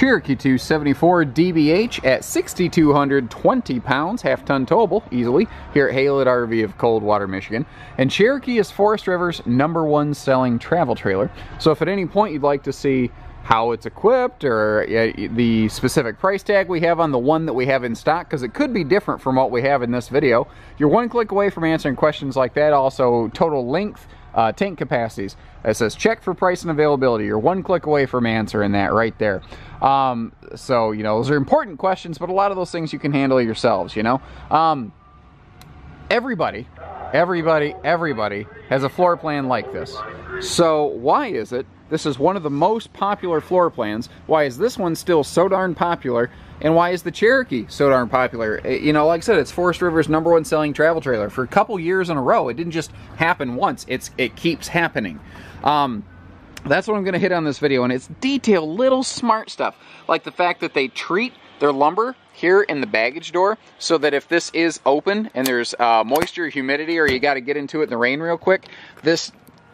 Cherokee 274 DBH at 6,220 pounds, half ton towable, easily, here at Haylett RV of Coldwater, Michigan. And Cherokee is Forest River's number one selling travel trailer. So if at any point you'd like to see how it's equipped or uh, the specific price tag we have on the one that we have in stock because it could be different from what we have in this video. You're one click away from answering questions like that. Also, total length, uh, tank capacities. It says check for price and availability. You're one click away from answering that right there. Um, so, you know, those are important questions, but a lot of those things you can handle yourselves, you know. Um, everybody, everybody, everybody has a floor plan like this. So why is it this is one of the most popular floor plans. Why is this one still so darn popular? And why is the Cherokee so darn popular? Eh, you know, like I said, it's Forest River's number one selling travel trailer for a couple years in a row. It didn't just happen once. It's It keeps happening. Um, that's what I'm going to hit on this video, and it's detailed little smart stuff, like the fact that they treat their lumber here in the baggage door so that if this is open and there's uh, moisture, humidity, or you got to get into it in the rain real quick, this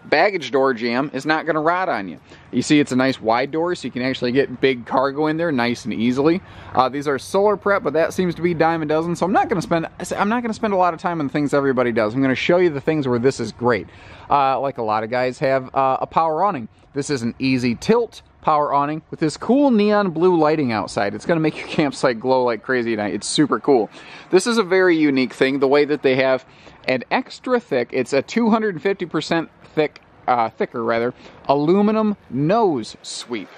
baggage door jamb is not going to rot on you. You see it's a nice wide door so you can actually get big cargo in there nice and easily. Uh, these are solar prep but that seems to be dime a dozen so I'm not going to spend I'm not going to spend a lot of time on the things everybody does. I'm going to show you the things where this is great. Uh, like a lot of guys have uh, a power awning. This is an easy tilt power awning with this cool neon blue lighting outside. It's going to make your campsite glow like crazy tonight. It's super cool. This is a very unique thing, the way that they have an extra thick, it's a 250% thick, uh, thicker rather, aluminum nose sweep.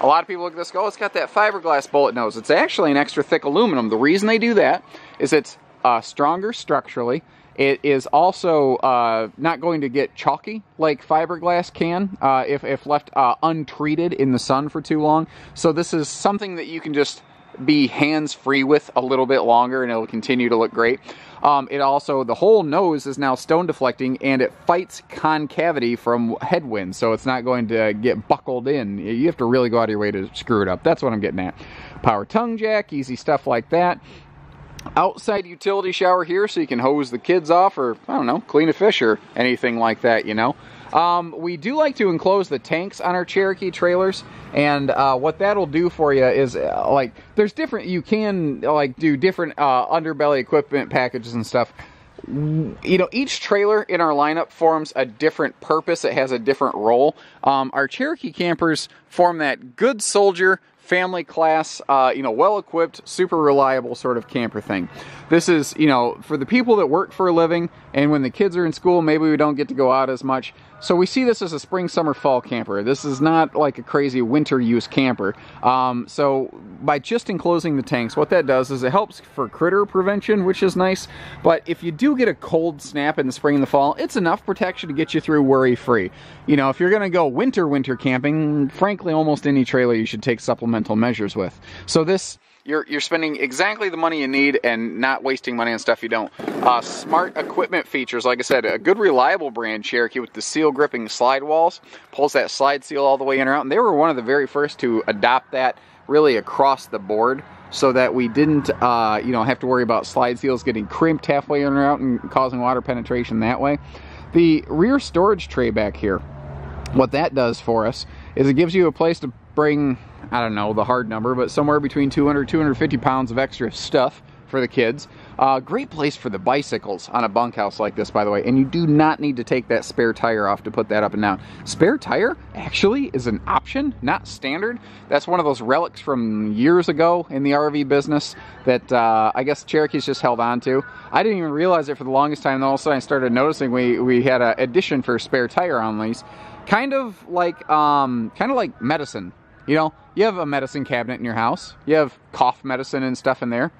A lot of people look at this go, oh, it's got that fiberglass bullet nose. It's actually an extra thick aluminum. The reason they do that is it's uh, stronger structurally. It is also uh, not going to get chalky like fiberglass can uh, if, if left uh, untreated in the sun for too long. So this is something that you can just be hands free with a little bit longer and it'll continue to look great. Um, it also, the whole nose is now stone deflecting and it fights concavity from headwind, so it's not going to get buckled in. You have to really go out of your way to screw it up. That's what I'm getting at. Power tongue jack, easy stuff like that. Outside utility shower here so you can hose the kids off or, I don't know, clean a fish or anything like that, you know. Um, we do like to enclose the tanks on our Cherokee trailers, and uh, what that'll do for you is uh, like there's different. You can like do different uh, underbelly equipment packages and stuff. You know, each trailer in our lineup forms a different purpose. It has a different role. Um, our Cherokee campers form that good soldier family class, uh, you know, well equipped, super reliable sort of camper thing. This is, you know, for the people that work for a living and when the kids are in school, maybe we don't get to go out as much. So we see this as a spring, summer, fall camper. This is not like a crazy winter use camper. Um, so by just enclosing the tanks, what that does is it helps for critter prevention, which is nice. But if you do get a cold snap in the spring and the fall, it's enough protection to get you through worry free. You know, if you're going to go winter, winter camping, frankly, almost any trailer you should take supplemental measures with. So this you're you're spending exactly the money you need and not wasting money on stuff you don't. Uh, smart equipment features, like I said, a good reliable brand Cherokee with the seal gripping slide walls pulls that slide seal all the way in and out. And they were one of the very first to adopt that really across the board so that we didn't uh, you know have to worry about slide seals getting crimped halfway in and out and causing water penetration that way. The rear storage tray back here, what that does for us is it gives you a place to bring I don't know the hard number, but somewhere between 200 250 pounds of extra stuff for the kids. Uh, great place for the bicycles on a bunkhouse like this, by the way. And you do not need to take that spare tire off to put that up and down. Spare tire actually is an option, not standard. That's one of those relics from years ago in the RV business that uh, I guess Cherokee's just held on to. I didn't even realize it for the longest time. And all of a sudden I started noticing we, we had an addition for spare tire on these. Kind of like, um, kind of like medicine. You know, you have a medicine cabinet in your house. You have cough medicine and stuff in there.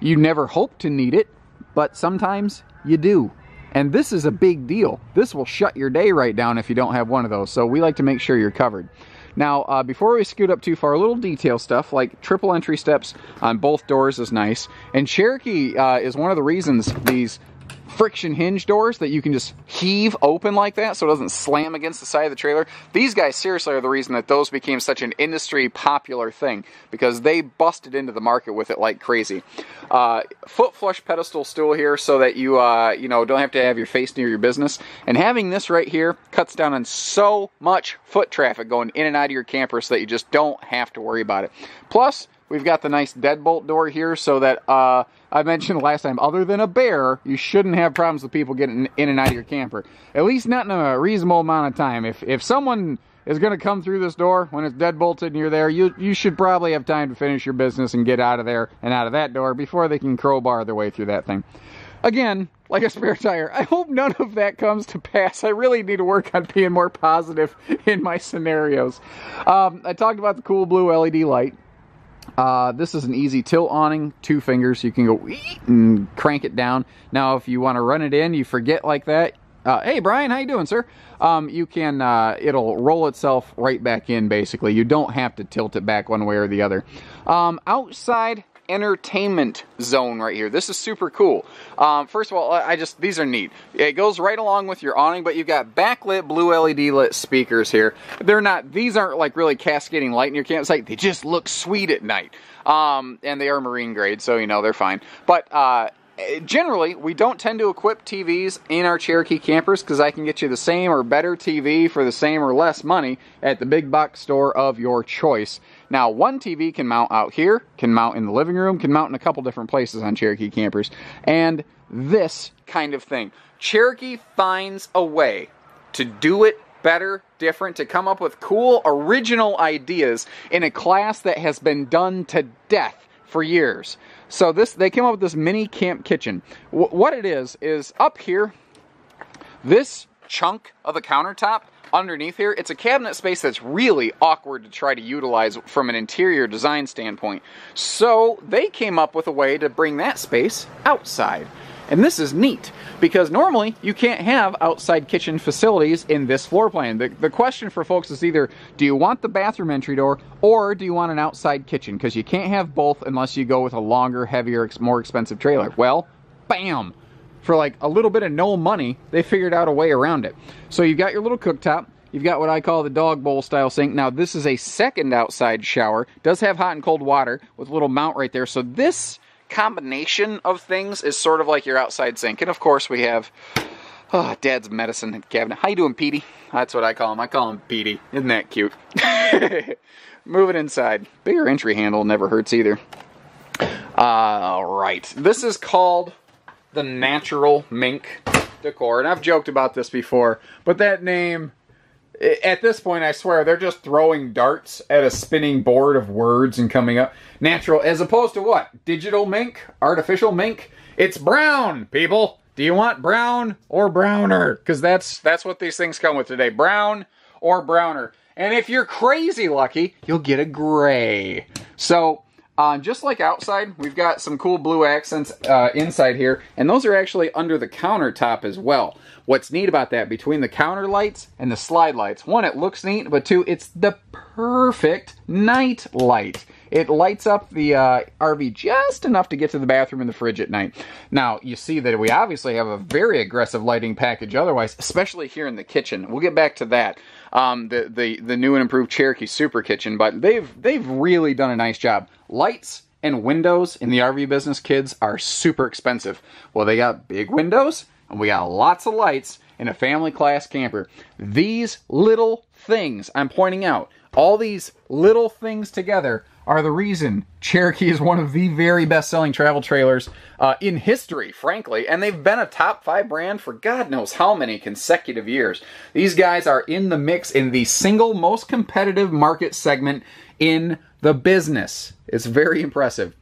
You never hope to need it, but sometimes you do. And this is a big deal. This will shut your day right down if you don't have one of those. So we like to make sure you're covered. Now, uh, before we scoot up too far, a little detail stuff like triple entry steps on both doors is nice. And Cherokee uh, is one of the reasons these friction hinge doors that you can just heave open like that so it doesn't slam against the side of the trailer. These guys seriously are the reason that those became such an industry popular thing because they busted into the market with it like crazy. Uh, foot flush pedestal stool here so that you uh, you know don't have to have your face near your business. And having this right here cuts down on so much foot traffic going in and out of your camper so that you just don't have to worry about it. Plus, we've got the nice deadbolt door here so that uh, I mentioned last time, other than a bear, you shouldn't have problems with people getting in and out of your camper. At least not in a reasonable amount of time. If if someone is going to come through this door when it's deadbolted and you're there, you you should probably have time to finish your business and get out of there and out of that door before they can crowbar their way through that thing. Again, like a spare tire. I hope none of that comes to pass. I really need to work on being more positive in my scenarios. Um, I talked about the cool blue LED light. Uh, this is an easy tilt awning, two fingers. You can go and crank it down. Now, if you want to run it in, you forget like that. Uh, hey, Brian, how you doing, sir? Um, you can, uh, it'll roll itself right back in, basically. You don't have to tilt it back one way or the other. Um, outside, entertainment zone right here. This is super cool. Um, first of all, I just, these are neat. It goes right along with your awning, but you've got backlit blue LED lit speakers here. They're not, these aren't like really cascading light in your campsite. They just look sweet at night. Um, and they are marine grade, so you know, they're fine. But, uh, generally, we don't tend to equip TVs in our Cherokee campers because I can get you the same or better TV for the same or less money at the big box store of your choice. Now, one TV can mount out here, can mount in the living room, can mount in a couple different places on Cherokee campers, and this kind of thing. Cherokee finds a way to do it better, different, to come up with cool, original ideas in a class that has been done to death for years. So this, they came up with this mini camp kitchen. W what it is is up here, this chunk of the countertop underneath here, it's a cabinet space that's really awkward to try to utilize from an interior design standpoint. So they came up with a way to bring that space outside. And this is neat because normally you can't have outside kitchen facilities in this floor plan. The, the question for folks is either do you want the bathroom entry door or do you want an outside kitchen? Because you can't have both unless you go with a longer, heavier, more expensive trailer. Well, bam! For like a little bit of no money, they figured out a way around it. So you've got your little cooktop. You've got what I call the dog bowl style sink. Now this is a second outside shower. Does have hot and cold water with a little mount right there. So this combination of things is sort of like your outside sink. And of course we have oh, Dad's medicine cabinet. How you doing, Petey? That's what I call him. I call him Petey. Isn't that cute? Moving inside. Bigger entry handle never hurts either. Uh, all right. This is called the natural mink decor. And I've joked about this before, but that name, at this point, I swear, they're just throwing darts at a spinning board of words and coming up. Natural, as opposed to what? Digital mink? Artificial mink? It's brown, people. Do you want brown or browner? Because that's that's what these things come with today. Brown or browner. And if you're crazy lucky, you'll get a gray. So uh, just like outside, we've got some cool blue accents uh, inside here, and those are actually under the countertop as well. What's neat about that, between the counter lights and the slide lights, one, it looks neat, but two, it's the perfect night light. It lights up the uh, RV just enough to get to the bathroom and the fridge at night. Now, you see that we obviously have a very aggressive lighting package otherwise, especially here in the kitchen. We'll get back to that. Um, the, the, the new and improved Cherokee Super Kitchen, but they've, they've really done a nice job. Lights and windows in the RV business, kids, are super expensive. Well, they got big windows, and we got lots of lights in a family class camper. These little things I'm pointing out, all these little things together are the reason Cherokee is one of the very best selling travel trailers uh, in history, frankly. And they've been a top five brand for God knows how many consecutive years. These guys are in the mix in the single most competitive market segment in the business. It's very impressive.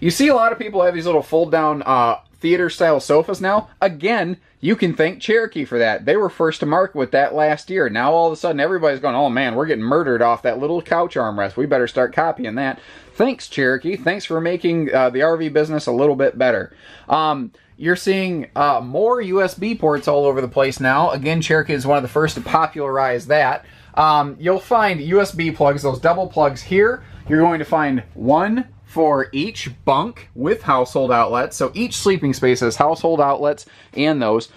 You see a lot of people have these little fold down uh, theater style sofas now. Again, you can thank Cherokee for that. They were first to market with that last year. Now all of a sudden everybody's going, oh man, we're getting murdered off that little couch armrest. We better start copying that. Thanks, Cherokee. Thanks for making uh, the RV business a little bit better. Um, you're seeing uh, more USB ports all over the place now. Again, Cherokee is one of the first to popularize that. Um, you'll find USB plugs, those double plugs here. You're going to find one for each bunk with household outlets. So each sleeping space has household outlets and those.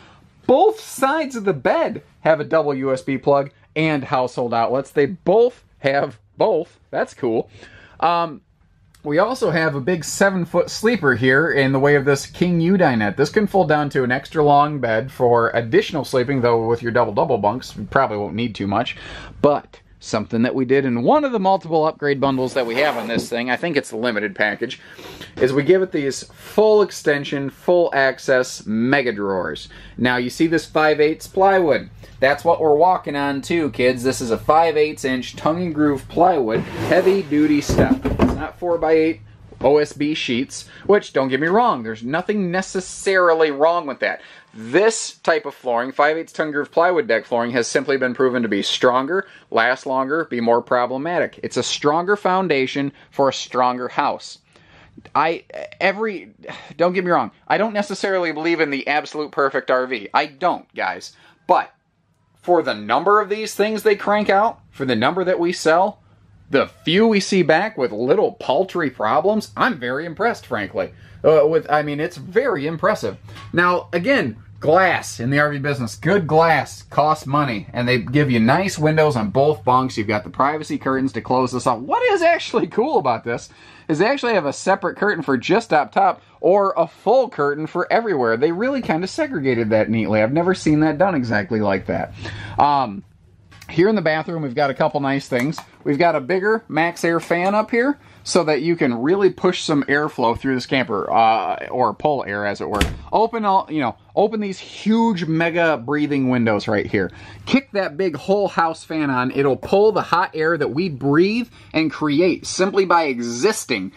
Both sides of the bed have a double USB plug and household outlets. They both have both. That's cool. Um, we also have a big seven foot sleeper here in the way of this King U dinette. This can fold down to an extra long bed for additional sleeping, though with your double double bunks, you probably won't need too much. But something that we did in one of the multiple upgrade bundles that we have on this thing, I think it's the limited package, is we give it these full extension, full access mega drawers. Now you see this 5 8 plywood. That's what we're walking on too, kids. This is a 5 8 inch tongue and groove plywood, heavy duty stuff. It's not 4 by 8 OSB sheets, which don't get me wrong, there's nothing necessarily wrong with that. This type of flooring, 5 8 tongue groove plywood deck flooring, has simply been proven to be stronger, last longer, be more problematic. It's a stronger foundation for a stronger house. I every don't get me wrong, I don't necessarily believe in the absolute perfect RV. I don't, guys. But for the number of these things they crank out, for the number that we sell, the few we see back with little paltry problems, I'm very impressed, frankly. Uh, with, I mean, it's very impressive. Now, again, glass in the RV business. Good glass costs money, and they give you nice windows on both bunks. You've got the privacy curtains to close this off. What is actually cool about this is they actually have a separate curtain for just up top or a full curtain for everywhere. They really kind of segregated that neatly. I've never seen that done exactly like that. Um, here in the bathroom, we've got a couple nice things. We've got a bigger Maxx Air fan up here so that you can really push some airflow through this camper, uh, or pull air as it were. Open all, you know, open these huge mega breathing windows right here. Kick that big whole house fan on. It'll pull the hot air that we breathe and create simply by existing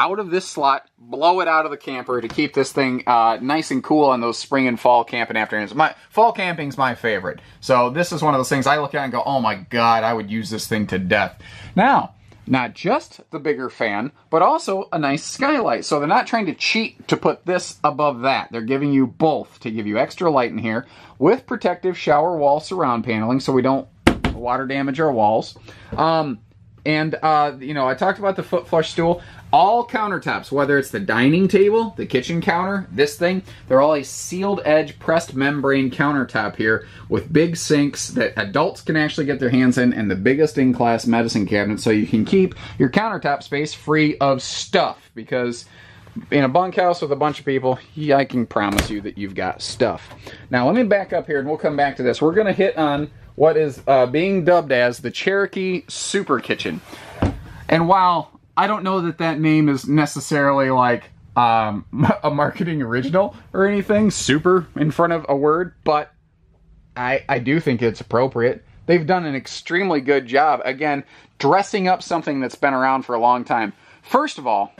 out of this slot, blow it out of the camper to keep this thing uh, nice and cool on those spring and fall camping afternoons. My fall camping's my favorite. So this is one of those things I look at and go, oh my god, I would use this thing to death. Now, not just the bigger fan, but also a nice skylight. So they're not trying to cheat to put this above that. They're giving you both to give you extra light in here with protective shower wall surround paneling so we don't water damage our walls. Um, and, uh, you know, I talked about the foot flush stool. All countertops, whether it's the dining table, the kitchen counter, this thing, they're all a sealed edge pressed membrane countertop here with big sinks that adults can actually get their hands in and the biggest in-class medicine cabinet so you can keep your countertop space free of stuff because in a bunkhouse with a bunch of people, I can promise you that you've got stuff. Now let me back up here and we'll come back to this. We're going to hit on what is uh, being dubbed as the Cherokee Super Kitchen. And while I don't know that that name is necessarily like um, a marketing original or anything, super in front of a word, but I, I do think it's appropriate. They've done an extremely good job, again, dressing up something that's been around for a long time. First of all,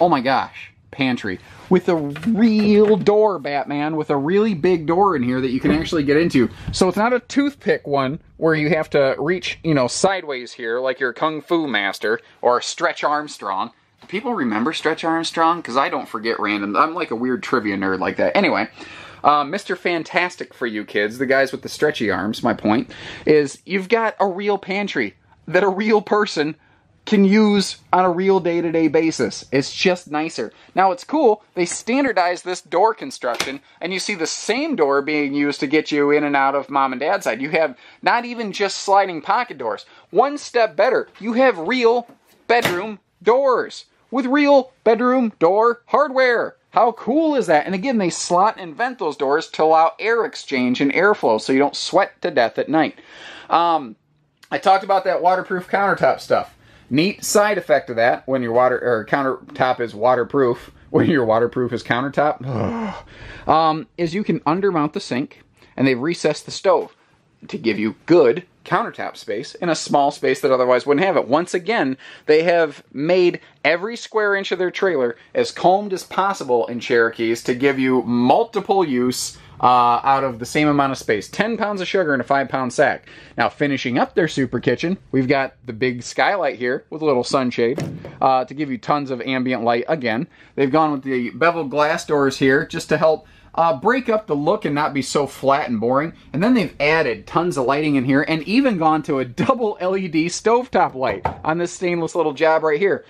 oh my gosh, pantry with a real door, Batman, with a really big door in here that you can actually get into. So it's not a toothpick one where you have to reach, you know, sideways here like your Kung Fu master or Stretch Armstrong. Do people remember Stretch Armstrong? Because I don't forget random. I'm like a weird trivia nerd like that. Anyway, uh, Mr. Fantastic for you kids, the guys with the stretchy arms, my point, is you've got a real pantry that a real person can use on a real day-to-day basis. It's just nicer. Now it's cool, they standardized this door construction and you see the same door being used to get you in and out of mom and dad's side. You have not even just sliding pocket doors. One step better, you have real bedroom doors with real bedroom door hardware. How cool is that? And again, they slot and vent those doors to allow air exchange and airflow so you don't sweat to death at night. Um, I talked about that waterproof countertop stuff. Neat side effect of that when your water or countertop is waterproof, when your waterproof is countertop, um, is you can undermount the sink and they've recessed the stove to give you good countertop space in a small space that otherwise wouldn't have it. Once again, they have made every square inch of their trailer as combed as possible in Cherokees to give you multiple use uh, out of the same amount of space. 10 pounds of sugar in a 5 pound sack. Now, finishing up their super kitchen, we've got the big skylight here with a little sunshade uh, to give you tons of ambient light again. They've gone with the beveled glass doors here just to help uh, break up the look and not be so flat and boring. And then they've added tons of lighting in here and even gone to a double LED stovetop light on this stainless little job right here.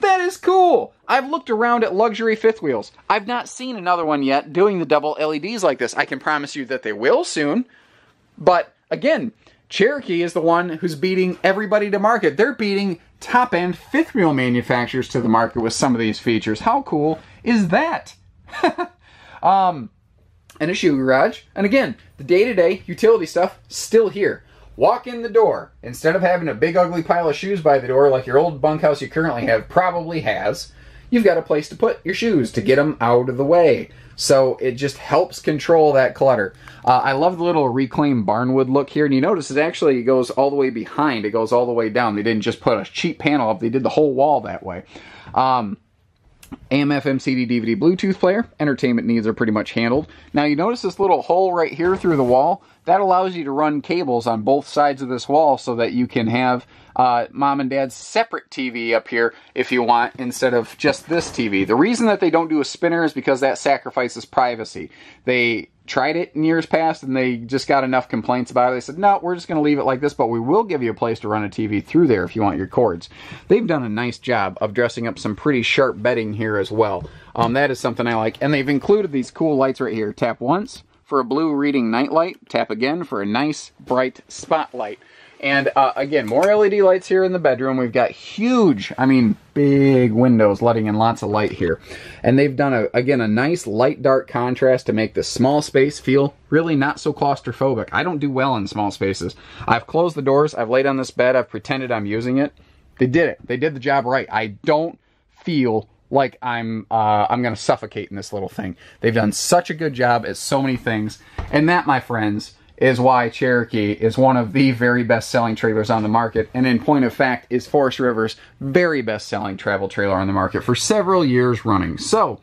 That is cool. I've looked around at luxury fifth wheels. I've not seen another one yet doing the double LEDs like this. I can promise you that they will soon. But again, Cherokee is the one who's beating everybody to market. They're beating top end fifth wheel manufacturers to the market with some of these features. How cool is that? um, and a shoe garage. And again, the day to day utility stuff still here. Walk in the door. Instead of having a big ugly pile of shoes by the door like your old bunkhouse you currently have probably has, you've got a place to put your shoes to get them out of the way. So it just helps control that clutter. Uh, I love the little reclaimed barnwood look here. And you notice it actually goes all the way behind. It goes all the way down. They didn't just put a cheap panel up. They did the whole wall that way. Um, AM, FM, CD, DVD, Bluetooth player. Entertainment needs are pretty much handled. Now you notice this little hole right here through the wall? That allows you to run cables on both sides of this wall so that you can have uh, mom and dad's separate TV up here if you want instead of just this TV. The reason that they don't do a spinner is because that sacrifices privacy. They tried it in years past and they just got enough complaints about it. They said, no, we're just going to leave it like this, but we will give you a place to run a TV through there if you want your cords. They've done a nice job of dressing up some pretty sharp bedding here as well. Um, that is something I like. And they've included these cool lights right here. Tap once for a blue reading nightlight. Tap again for a nice bright spotlight. And uh, again, more LED lights here in the bedroom. We've got huge, I mean, big windows letting in lots of light here. And they've done, a, again, a nice light-dark contrast to make the small space feel really not so claustrophobic. I don't do well in small spaces. I've closed the doors. I've laid on this bed. I've pretended I'm using it. They did it. They did the job right. I don't feel like I'm uh, I'm gonna suffocate in this little thing. They've done such a good job at so many things, and that, my friends, is why Cherokee is one of the very best selling trailers on the market, and in point of fact, is Forest River's very best selling travel trailer on the market for several years running. So,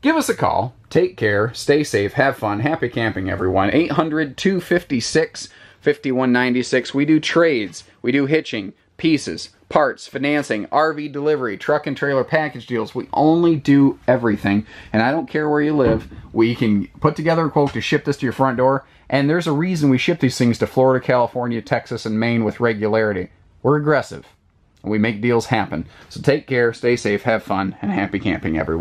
give us a call. Take care, stay safe, have fun, happy camping, everyone. 800 256 5196. We do trades, we do hitching, pieces, parts, financing, RV delivery, truck and trailer package deals. We only do everything. And I don't care where you live. We can put together a quote to ship this to your front door. And there's a reason we ship these things to Florida, California, Texas, and Maine with regularity. We're aggressive. We make deals happen. So take care, stay safe, have fun, and happy camping, everyone.